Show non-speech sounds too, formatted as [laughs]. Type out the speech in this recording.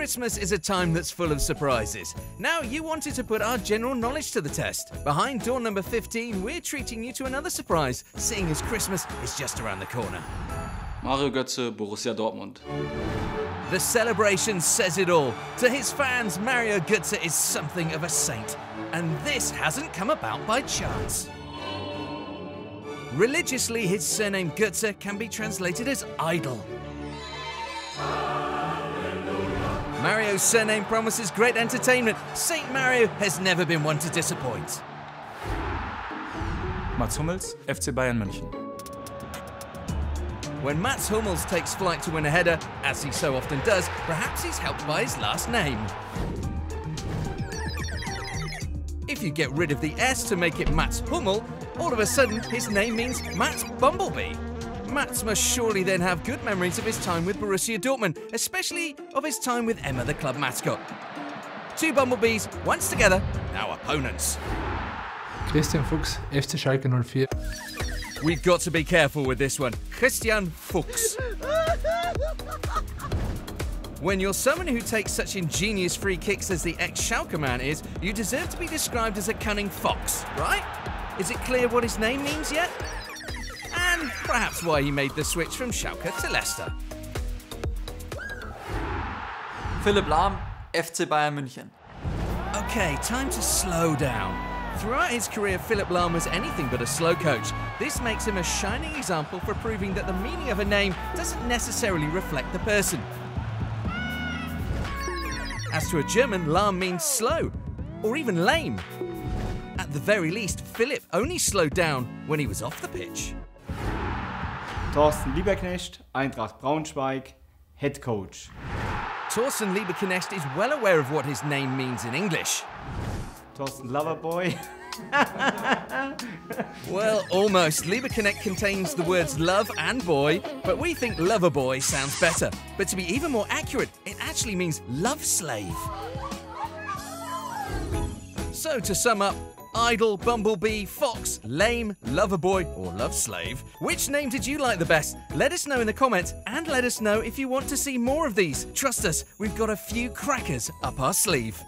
Christmas is a time that's full of surprises. Now, you wanted to put our general knowledge to the test. Behind door number 15, we're treating you to another surprise, seeing as Christmas is just around the corner. Mario Götze, Borussia Dortmund. The celebration says it all. To his fans, Mario Götze is something of a saint. And this hasn't come about by chance. Religiously, his surname Götze can be translated as idol. Mario's surname promises great entertainment. Saint Mario has never been one to disappoint. Mats Hummels, FC Bayern München. When Mats Hummels takes flight to win a header, as he so often does, perhaps he's helped by his last name. If you get rid of the S to make it Mats Hummel, all of a sudden his name means Mats Bumblebee. Mats must surely then have good memories of his time with Borussia Dortmund, especially of his time with Emma, the club mascot. Two Bumblebees, once together, now opponents. Christian Fuchs, FC Schalke 04. We've got to be careful with this one. Christian Fuchs. When you're someone who takes such ingenious free kicks as the ex-Schalke man is, you deserve to be described as a cunning fox, right? Is it clear what his name means yet? Perhaps why he made the switch from Schalke to Leicester. Philipp Lahm, FC Bayern München. Okay, time to slow down. Throughout his career, Philipp Lahm was anything but a slow coach. This makes him a shining example for proving that the meaning of a name doesn't necessarily reflect the person. As to a German, Lahm means slow, or even lame. At the very least, Philipp only slowed down when he was off the pitch. Torsten Lieberknecht, Eintracht Braunschweig, Head Coach. Torsten Lieberknecht is well aware of what his name means in English. Torsten Loverboy. [laughs] Well, almost. Lieberknecht contains the words love and boy, but we think lover boy sounds better. But to be even more accurate, it actually means love slave. So to sum up, idol, bumblebee, fox, lame, lover boy, or love slave. Which name did you like the best? Let us know in the comments and let us know if you want to see more of these. Trust us, we've got a few crackers up our sleeve.